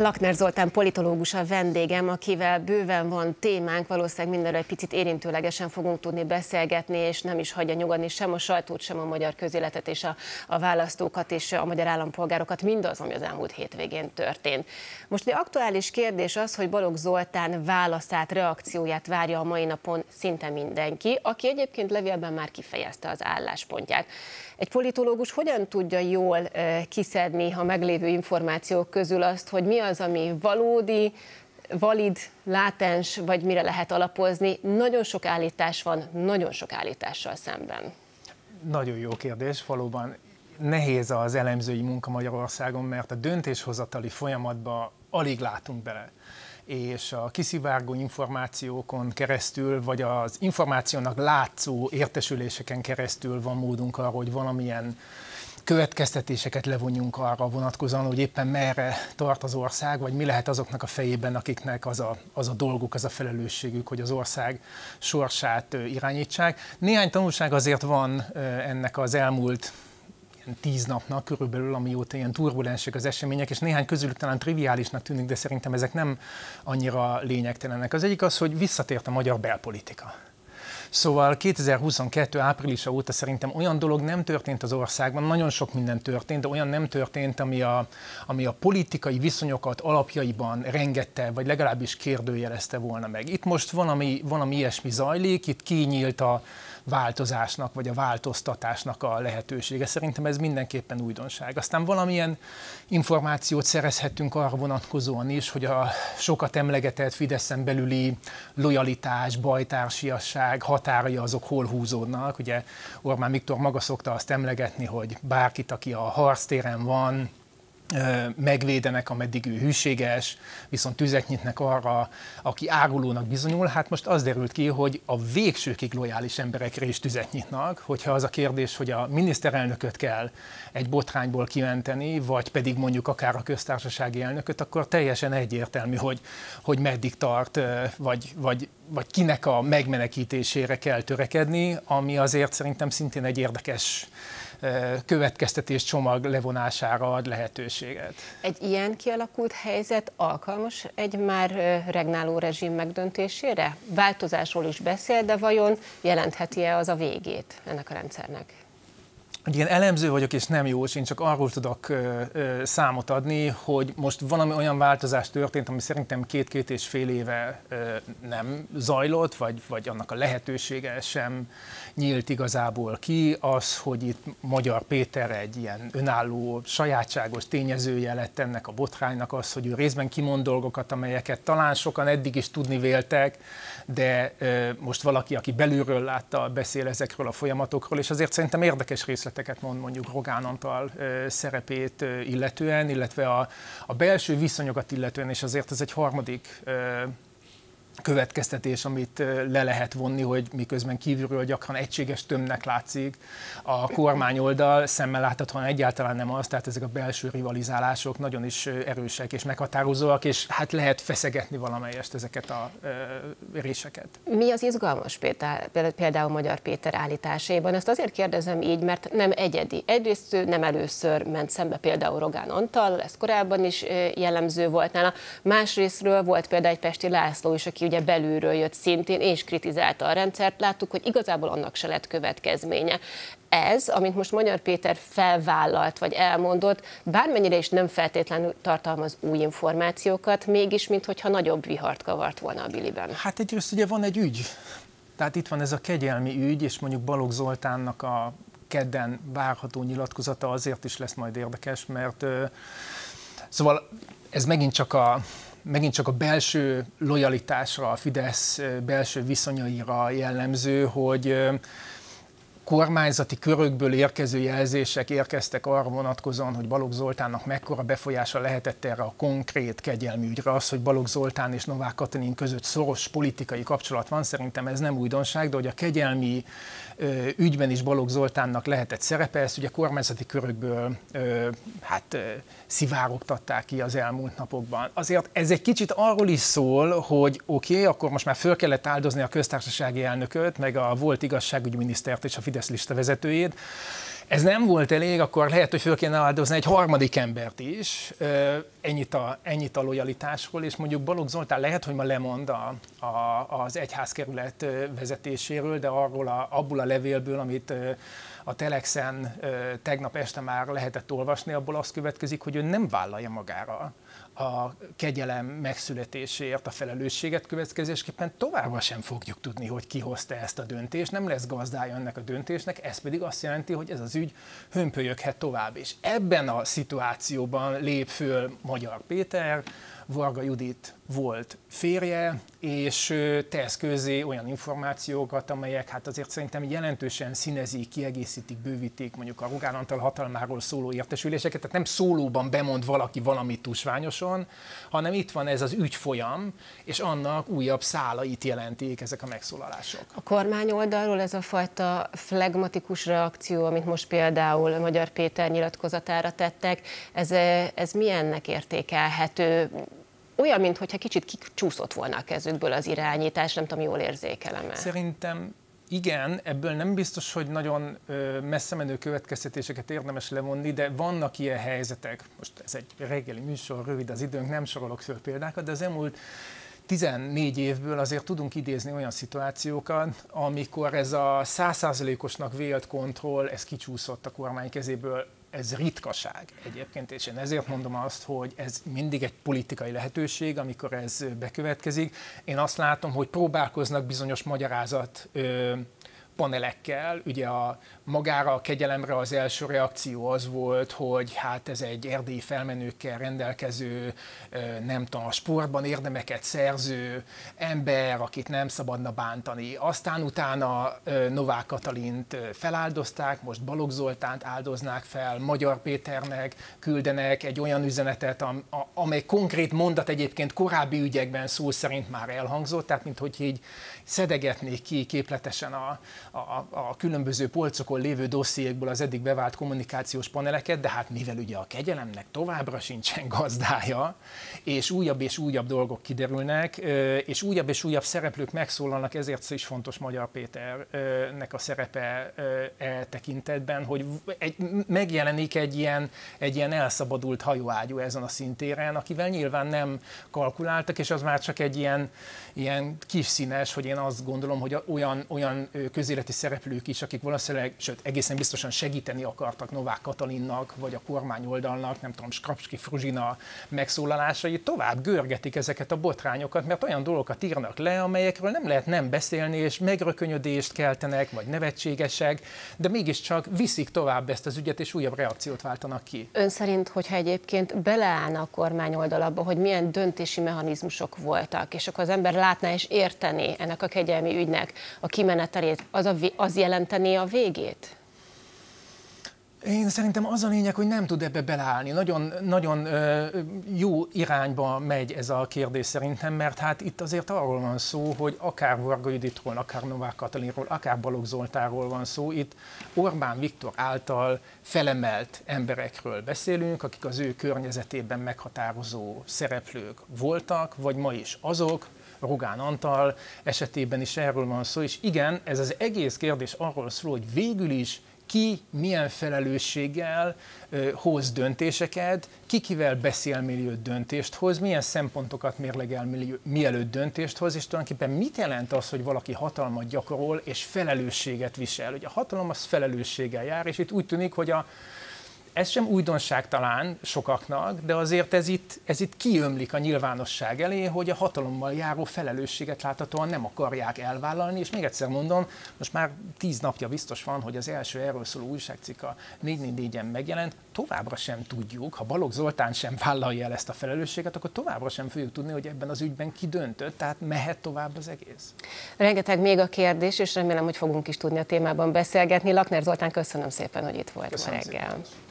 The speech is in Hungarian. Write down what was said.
Lakner Zoltán politológus a vendégem, akivel bőven van témánk, valószínűleg mindenre egy picit érintőlegesen fogunk tudni beszélgetni, és nem is hagyja nyugodni sem a sajtót, sem a magyar közéletet és a, a választókat és a magyar állampolgárokat, mindaz, ami az elmúlt hétvégén történt. Most egy aktuális kérdés az, hogy Balogh Zoltán válaszát, reakcióját várja a mai napon szinte mindenki, aki egyébként levélben már kifejezte az álláspontját. Egy politológus hogyan tudja jól kiszedni a meglévő információk közül azt, hogy mi az, ami valódi, valid, látens, vagy mire lehet alapozni? Nagyon sok állítás van, nagyon sok állítással szemben. Nagyon jó kérdés, valóban nehéz az elemzői munka Magyarországon, mert a döntéshozatali folyamatban alig látunk bele és a kiszivárgó információkon keresztül, vagy az információnak látszó értesüléseken keresztül van módunk arra, hogy valamilyen következtetéseket levonjunk arra vonatkozóan, hogy éppen merre tart az ország, vagy mi lehet azoknak a fejében, akiknek az a, az a dolguk, az a felelősségük, hogy az ország sorsát irányítsák. Néhány tanulság azért van ennek az elmúlt tíz napnak körülbelül, amióta ilyen turbulensek az események, és néhány közülük talán triviálisnak tűnik, de szerintem ezek nem annyira lényegtelenek. Az egyik az, hogy visszatért a magyar belpolitika. Szóval 2022 áprilisa óta szerintem olyan dolog nem történt az országban, nagyon sok minden történt, de olyan nem történt, ami a, ami a politikai viszonyokat alapjaiban rengette, vagy legalábbis kérdőjelezte volna meg. Itt most van, ami, van, ami ilyesmi zajlik, itt kinyílt a, változásnak, vagy a változtatásnak a lehetősége. Szerintem ez mindenképpen újdonság. Aztán valamilyen információt szerezhetünk arra vonatkozóan is, hogy a sokat emlegetett Fideszen belüli lojalitás, bajtársiasság határai azok hol húzódnak. Ugye Orbán Viktor maga szokta azt emlegetni, hogy bárkit, aki a harctéren van, megvédenek, ameddig ő hűséges, viszont tüzet nyitnak arra, aki árulónak bizonyul. Hát most az derült ki, hogy a végsőkig lojális emberekre is tüzet nyitnak, hogyha az a kérdés, hogy a miniszterelnököt kell egy botrányból kimenteni, vagy pedig mondjuk akár a köztársasági elnököt, akkor teljesen egyértelmű, hogy, hogy meddig tart, vagy, vagy, vagy kinek a megmenekítésére kell törekedni, ami azért szerintem szintén egy érdekes következtetés csomag levonására ad lehetőséget. Egy ilyen kialakult helyzet alkalmas egy már regnáló rezsim megdöntésére? Változásról is beszél, de vajon jelentheti-e az a végét ennek a rendszernek? Hogy ilyen elemző vagyok, és nem jó, és én csak arról tudok ö, ö, számot adni, hogy most valami olyan változás történt, ami szerintem két-két és fél éve ö, nem zajlott, vagy, vagy annak a lehetősége sem nyílt igazából ki, az, hogy itt Magyar Péter egy ilyen önálló, sajátságos tényezője lett ennek a botránynak, az, hogy ő részben kimond dolgokat, amelyeket talán sokan eddig is tudni véltek, de ö, most valaki, aki belülről látta, beszél ezekről a folyamatokról, és azért szerintem érdekes részleteket mond mondjuk Rogán Antal szerepét illetően, illetve a, a belső viszonyokat illetően, és azért ez egy harmadik következtetés, amit le lehet vonni, hogy miközben kívülről gyakran egységes tömnek látszik a kormány oldal, szemmel láthatóan egyáltalán nem az, tehát ezek a belső rivalizálások nagyon is erősek és meghatározóak, és hát lehet feszegetni valamelyest ezeket a réseket. Mi az izgalmas például Magyar Péter állításaiban? Ezt azért kérdezem így, mert nem egyedi. Egyrészt nem először ment szembe például Rogán Antal, ez korábban is jellemző volt nála. Másrésztről volt például egy Pesti László is, aki ugye belülről jött szintén, és kritizálta a rendszert, láttuk, hogy igazából annak se lett következménye. Ez, amit most Magyar Péter felvállalt, vagy elmondott, bármennyire is nem feltétlenül tartalmaz új információkat, mégis, mintha nagyobb vihart kavart volna a Biliben. Hát egyrészt ugye van egy ügy, tehát itt van ez a kegyelmi ügy, és mondjuk Balogh Zoltánnak a kedden várható nyilatkozata azért is lesz majd érdekes, mert szóval ez megint csak a megint csak a belső lojalitásra, a Fidesz belső viszonyaira jellemző, hogy kormányzati körökből érkező jelzések érkeztek arra vonatkozóan, hogy Balogh Zoltánnak mekkora befolyása lehetett erre a konkrét kegyelmi ügyre. Az, hogy Balogh Zoltán és Novák Katalin között szoros politikai kapcsolat van, szerintem ez nem újdonság, de hogy a kegyelmi ügyben is Balogh Zoltánnak lehetett szerepe, ezt ugye kormányzati körökből hát szivárogtatták ki az elmúlt napokban. Azért ez egy kicsit arról is szól, hogy oké, okay, akkor most már föl kellett áldozni a köztársasági elnököt, meg a volt igazságügyminisztert és a Fidesz lista vezetőjét, ez nem volt elég, akkor lehet, hogy föl kéne áldozni egy harmadik embert is, ennyit a, ennyit a lojalitásról, és mondjuk Balogh Zoltán lehet, hogy ma lemond a, a, az egyházkerület vezetéséről, de arról a, abból a levélből, amit a Telexen tegnap este már lehetett olvasni, abból azt következik, hogy ő nem vállalja magára a kegyelem megszületéséért a felelősséget következésképpen továbbra sem fogjuk tudni, hogy ki hozta ezt a döntést, nem lesz gazdája ennek a döntésnek, ez pedig azt jelenti, hogy ez az ügy hömpölyöghet tovább. És ebben a szituációban lép föl Magyar Péter, Varga Judit volt férje, és tesz közé olyan információkat, amelyek hát azért szerintem jelentősen színezik, kiegészítik, bővítik mondjuk a Rogán Antal hatalmáról szóló értesüléseket, tehát nem szólóban bemond valaki valamit tusványosan, hanem itt van ez az ügyfolyam, és annak újabb szálait jelentik ezek a megszólalások. A kormány oldalról ez a fajta flegmatikus reakció, amit most például Magyar Péter nyilatkozatára tettek, ez, ez milyennek értékelhető? Olyan, mintha kicsit kicsúszott volna a kezükből az irányítás, nem tudom, jól érzékelem. Szerintem igen, ebből nem biztos, hogy nagyon messze menő következtetéseket érdemes levonni, de vannak ilyen helyzetek. Most ez egy reggeli műsor, rövid az időnk, nem sorolok föl példákat, de az elmúlt 14 évből azért tudunk idézni olyan szituációkat, amikor ez a százszázalékosnak vélt kontroll, ez kicsúszott a kormány kezéből ez ritkaság egyébként, és én ezért mondom azt, hogy ez mindig egy politikai lehetőség, amikor ez bekövetkezik. Én azt látom, hogy próbálkoznak bizonyos magyarázat panelekkel. Ugye a magára a kegyelemre az első reakció az volt, hogy hát ez egy erdélyi felmenőkkel rendelkező, nem tudom, a sportban érdemeket szerző ember, akit nem szabadna bántani. Aztán utána Novák Katalint feláldozták, most Balogh Zoltánt áldoznák fel, Magyar Péternek küldenek egy olyan üzenetet, amely konkrét mondat egyébként korábbi ügyekben szó szerint már elhangzott, tehát mint hogy így szedegetnék ki képletesen a, a, a különböző polcokon lévő dossziékból az eddig bevált kommunikációs paneleket, de hát mivel ugye a kegyelemnek továbbra sincsen gazdája, és újabb és újabb dolgok kiderülnek, és újabb és újabb szereplők megszólalnak, ezért is fontos Magyar Péternek a szerepe e tekintetben, hogy egy, megjelenik egy ilyen, egy ilyen elszabadult hajóágyú ezen a szintéren, akivel nyilván nem kalkuláltak, és az már csak egy ilyen, ilyen kis színes, hogy én azt gondolom, hogy olyan, olyan közéleti szereplők is, akik valószínűleg, sőt egészen biztosan segíteni akartak Novák Katalinnak, vagy a kormány oldalnak, nem tudom, Skrapski Fruzsina megszólalásai, tovább görgetik ezeket a botrányokat, mert olyan dolgokat írnak le, amelyekről nem lehet nem beszélni, és megrökönyödést keltenek, vagy nevetségesek, de mégiscsak viszik tovább ezt az ügyet, és újabb reakciót váltanak ki. Ön szerint, hogyha egyébként beleállna a kormány oldalaba, hogy milyen döntési mechanizmusok voltak, és akkor az ember látná és érteni ennek a kegyelmi ügynek a kimenetelét, az, a, az jelenteni a végét? Én szerintem az a lényeg, hogy nem tud ebbe beleállni. Nagyon, nagyon jó irányba megy ez a kérdés szerintem, mert hát itt azért arról van szó, hogy akár Varga Juditról, akár Novák Katalinról, akár Balogh Zoltáról van szó. Itt Orbán Viktor által felemelt emberekről beszélünk, akik az ő környezetében meghatározó szereplők voltak, vagy ma is azok, Rogán Antal esetében is erről van szó, és igen, ez az egész kérdés arról szól, hogy végül is ki milyen felelősséggel ö, hoz döntéseket, ki kivel beszél, mielőtt döntést hoz, milyen szempontokat mérlegel, mielőtt döntést hoz, és tulajdonképpen mit jelent az, hogy valaki hatalmat gyakorol és felelősséget visel. Ugye a hatalom az felelősséggel jár, és itt úgy tűnik, hogy a ez sem újdonság talán sokaknak, de azért ez itt, ez itt kiömlik a nyilvánosság elé, hogy a hatalommal járó felelősséget láthatóan nem akarják elvállalni, és még egyszer mondom, most már tíz napja biztos van, hogy az első erről szóló újságcikk a 444-en megjelent, továbbra sem tudjuk, ha Balogh Zoltán sem vállalja el ezt a felelősséget, akkor továbbra sem fogjuk tudni, hogy ebben az ügyben ki döntött, tehát mehet tovább az egész. Rengeteg még a kérdés, és remélem, hogy fogunk is tudni a témában beszélgetni. Lakner Zoltán, köszönöm szépen, hogy itt volt köszönöm ma reggel. Szépen.